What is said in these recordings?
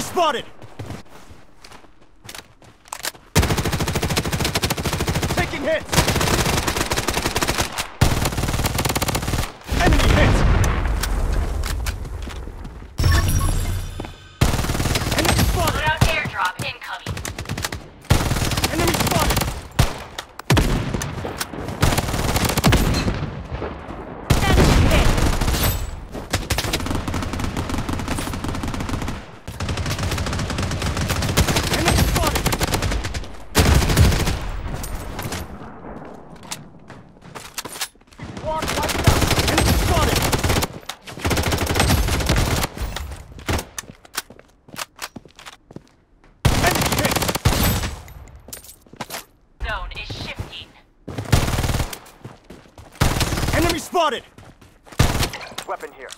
spotted! Taking hits! Enemy hit! Enemy spotted! Loadout airdrop incoming. Enemy spotted! Enemy hit. Enemy spotted! Walk right now! Enemy spotted! Enemy hit! Zone is shifting. Enemy spotted! Weapon here.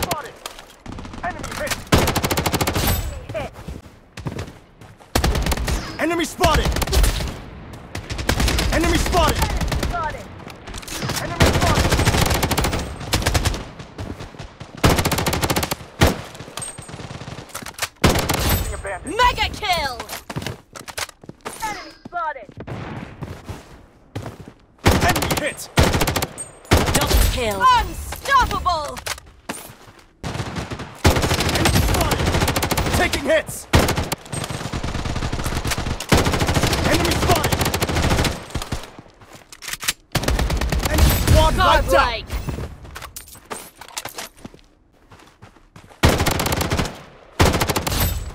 Spotted! Enemy hit! Enemy spotted! Enemy spotted! Enemy spotted! Using a bandage. Mega kill! Enemy! Double kill. Unstoppable! Taking hits! Enemy spotted! Enemy squad wiped out! Godlike!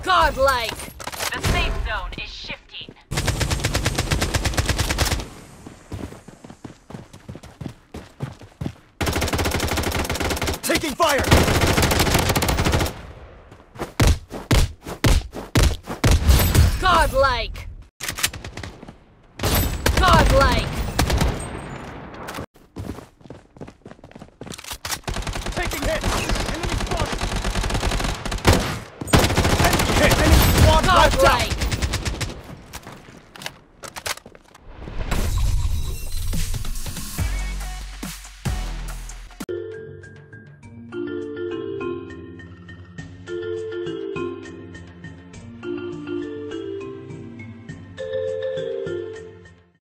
Godlike! The safe zone is Taking fire! Godlike! Godlike! Taking hits! Enemy spotted! Enemy hit! Enemy squad wiped out!